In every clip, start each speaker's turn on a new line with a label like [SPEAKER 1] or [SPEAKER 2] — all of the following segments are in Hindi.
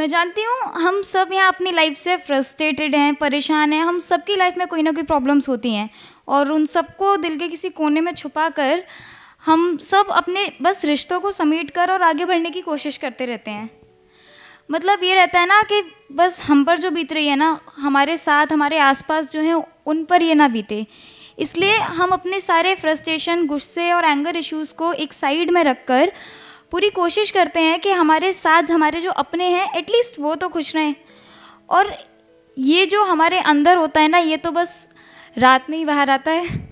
[SPEAKER 1] मैं जानती हूँ, हम सब यहाँ अपनी लाइफ से फ्रस्ट्रेटेड हैं, परेशान हैं, हम सबकी लाइफ में कोई ना कोई प्रॉब्लम्स होती हैं और उन सबको दिल के किसी कोने में छुपा कर हम सब अपने बस रिश्तों को समेट कर और आगे बढ़ने की कोशिश करते रहते हैं। मतलब ये रहता है ना कि बस हम पर जो बीत रही है ना, हमारे साथ, हमारे आसपास जो है, उन पर ये ना बीते। इसलिए हम अपने सारे फ्रस्ट्रेशन गुस्से और एंगर इश्यूज़ को एक साइड में रखकर पूरी कोशिश करते हैं कि हमारे साथ, हमारे जो अपने हैं एटलीस्ट वो तो खुश रहें। और ये जो हमारे अंदर होता है ना, ये तो बस रात में ही बाहर आता है।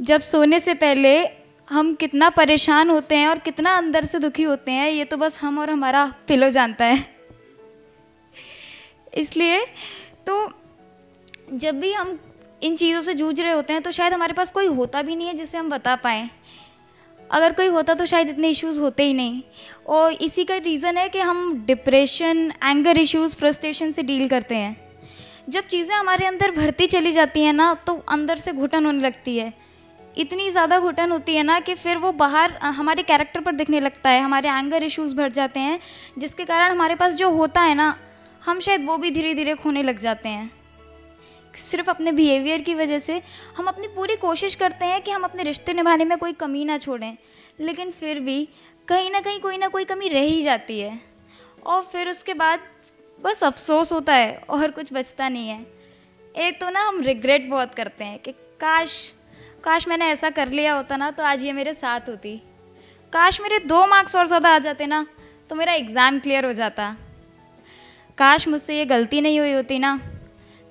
[SPEAKER 1] जब सोने से पहले हम कितना परेशान होते हैं और कितना अंदर से दुखी होते हैं, ये तो बस हम और हमारा पिलो जानता है। इसलिए तो जब भी हम इन चीज़ों से जूझ रहे होते हैं तो शायद हमारे पास कोई होता भी नहीं है जिसे हम बता पाएँ। अगर कोई होता तो शायद इतने इश्यूज़ होते ही नहीं। और इसी का रीज़न है कि हम डिप्रेशन एंगर इश्यूज़ फ्रस्ट्रेशन से डील करते हैं। जब चीज़ें हमारे अंदर भरती चली जाती हैं ना तो अंदर से घुटन होने लगती है। इतनी ज़्यादा घुटन होती है ना कि फिर वो बाहर हमारे कैरेक्टर पर दिखने लगता है, हमारे एंगर इश्यूज़ भर जाते हैं, जिसके कारण हमारे पास जो होता है ना, हम शायद वो भी धीरे धीरे खोने लग जाते हैं। सिर्फ़ अपने बिहेवियर की वजह से हम अपनी पूरी कोशिश करते हैं कि हम अपने रिश्ते निभाने में कोई कमी ना छोड़ें। लेकिन फिर भी कहीं ना कहीं कोई ना कोई कमी रह ही जाती है। और फिर उसके बाद बस अफसोस होता है और कुछ बचता नहीं है। एक तो ना हम रिग्रेट बहुत करते हैं कि काश काश मैंने ऐसा कर लिया होता ना तो आज ये मेरे साथ होती। काश मेरे दो मार्क्स और ज़्यादा आ जाते ना तो मेरा एग्ज़ाम क्लियर हो जाता। काश मुझसे ये गलती नहीं हुई होती ना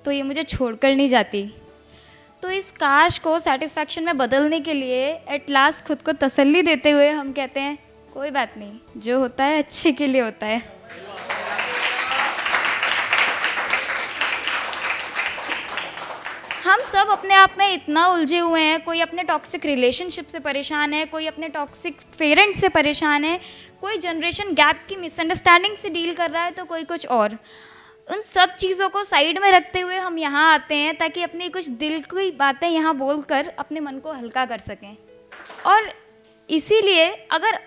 [SPEAKER 1] तो ये मुझे छोड़कर नहीं जाती। तो इस काश को सेटिस्फैक्शन में बदलने के लिए एट लास्ट खुद को तसल्ली देते हुए हम कहते हैं, कोई बात नहीं, जो होता है अच्छे के लिए होता है। हम सब अपने आप में इतना उलझे हुए हैं, कोई अपने टॉक्सिक रिलेशनशिप से परेशान है, कोई अपने टॉक्सिक पेरेंट्स से परेशान है, कोई जनरेशन गैप की मिसअंडरस्टैंडिंग से डील कर रहा है तो कोई कुछ और। उन सब चीज़ों को साइड में रखते हुए हम यहाँ आते हैं ताकि अपनी कुछ दिल की बातें यहाँ बोलकर अपने मन को हल्का कर सकें। और इसीलिए अगर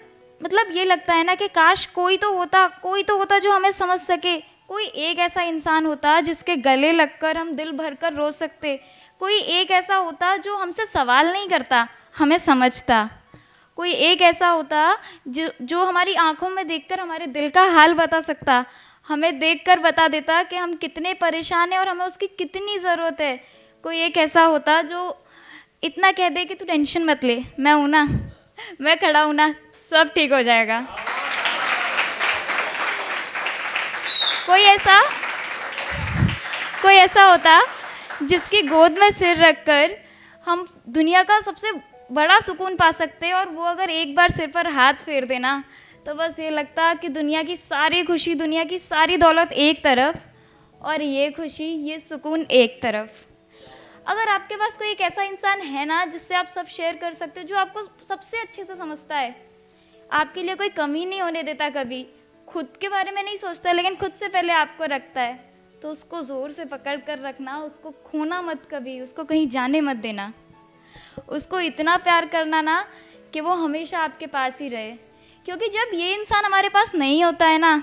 [SPEAKER 1] मतलब ये लगता है ना कि काश कोई तो होता, कोई तो होता जो हमें समझ सके, कोई एक ऐसा इंसान होता जिसके गले लगकर हम दिल भर कर रो सकते, कोई एक ऐसा होता जो हमसे सवाल नहीं करता, हमें समझता। कोई एक ऐसा होता जो जो हमारी आँखों में देखकर हमारे दिल का हाल बता सकता हमें देखकर बता देता कि हम कितने परेशान हैं और हमें उसकी कितनी ज़रूरत है। कोई एक ऐसा होता जो इतना कह दे कि तू टेंशन मत ले, मैं हूँ ना, मैं खड़ा हूँ ना, सब ठीक हो जाएगा। कोई ऐसा कोई ऐसा होता जिसकी गोद में सिर रखकर हम दुनिया का सबसे बड़ा सुकून पा सकते हैं और वो अगर एक बार सिर पर हाथ फेर देना तो बस ये लगता कि दुनिया की सारी खुशी, दुनिया की सारी दौलत एक तरफ़ और ये खुशी, ये सुकून एक तरफ़। अगर आपके पास कोई एक ऐसा इंसान है ना, जिससे आप सब शेयर कर सकते हो, जो आपको सबसे अच्छे से समझता है, आपके लिए कोई कमी नहीं होने देता कभी। खुद के बारे में नहीं सोचता, लेकिन खुद से पहले आपको रखता है। तो उसको ज़ोर से पकड़ कर रखना, उसको खोना मत कभी, उसको कहीं जाने मत देना। उसको इतना प्यार करना ना कि वो हमेशा आपके पास ही रहे। क्योंकि जब ये इंसान हमारे पास नहीं होता है ना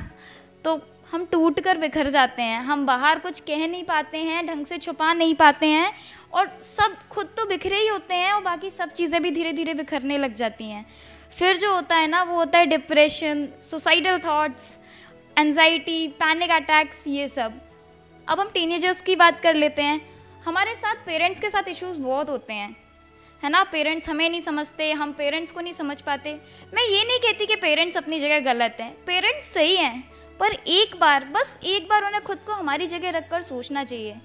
[SPEAKER 1] तो हम टूट कर बिखर जाते हैं। हम बाहर कुछ कह नहीं पाते हैं, ढंग से छुपा नहीं पाते हैं, और सब खुद तो बिखरे ही होते हैं और बाकी सब चीज़ें भी धीरे धीरे बिखरने लग जाती हैं। फिर जो होता है ना, वो होता है depression suicidal thoughts anxiety panic attacks ये सब। अब हम टीनेजर्स की बात कर लेते हैं। हमारे साथ पेरेंट्स के साथ इश्यूज़ बहुत होते हैं। है ना? पेरेंट्स हमें नहीं समझते, हम पेरेंट्स को नहीं समझ पाते। मैं ये नहीं कहती कि पेरेंट्स अपनी जगह गलत हैं। पेरेंट्स सही हैं, पर एक बार, बस एक बार उन्हें खुद को हमारी जगह रख कर सोचना चाहिए।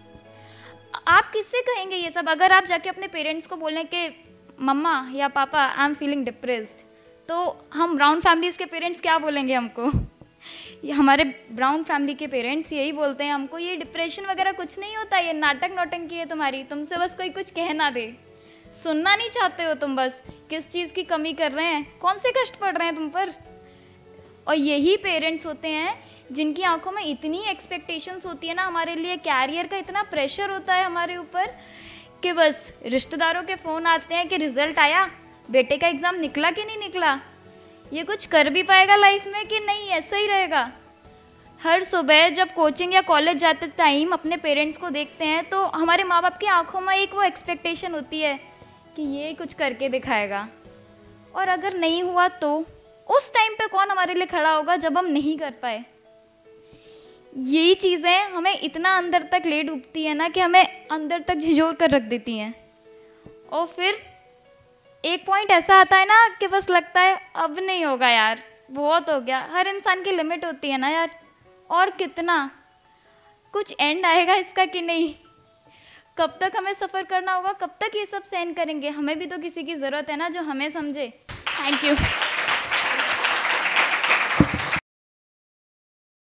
[SPEAKER 1] आप किससे कहेंगे ये सब? अगर आप जाके अपने पेरेंट्स को बोलें कि, मम्मा या पापा आई एम फीलिंग डिप्रेस्ड तो हम ब्राउन फैमिलीज़ के पेरेंट्स क्या बोलेंगे हमको? हमारे ब्राउन फैमिली के पेरेंट्स यही बोलते हैं हमको, ये डिप्रेशन वगैरह कुछ नहीं होता, ये नाटक नौटंकी है तुम्हारी, तुमसे बस कोई कुछ कह ना दे। सुनना नहीं चाहते हो तुम बस। किस चीज़ की कमी कर रहे हैं? कौन से कष्ट पड़ रहे हैं तुम पर? और यही पेरेंट्स होते हैं जिनकी आँखों में इतनी एक्सपेक्टेशंस होती है ना हमारे लिए कैरियर का इतना प्रेशर होता है हमारे ऊपर कि बस रिश्तेदारों के फ़ोन आते हैं कि रिज़ल्ट आया, बेटे का एग्ज़ाम निकला कि नहीं निकला? ये कुछ कर भी पाएगा लाइफ में कि नहीं? ऐसा ही रहेगा। हर सुबह जब कोचिंग या कॉलेज जाते टाइम अपने पेरेंट्स को देखते हैं तो हमारे माँ बाप की आँखों में एक वो एक्सपेक्टेशन होती है कि ये कुछ करके दिखाएगा। और अगर नहीं हुआ तो उस टाइम पे कौन हमारे लिए खड़ा होगा जब हम नहीं कर पाए? यही चीज़ें हमें इतना अंदर तक ले डूबती है ना कि हमें अंदर तक झिझोर कर रख देती हैं। और फिर एक पॉइंट ऐसा आता है ना कि बस लगता है, अब नहीं होगा यार, बहुत हो गया। हर इंसान की लिमिट होती है ना यार। और कितना? कुछ एंड आएगा इसका कि नहीं? कब तक हमें सफ़र करना होगा, कब तक ये सब सहन करेंगे? हमें भी तो किसी की ज़रूरत है ना जो हमें समझे। Thank you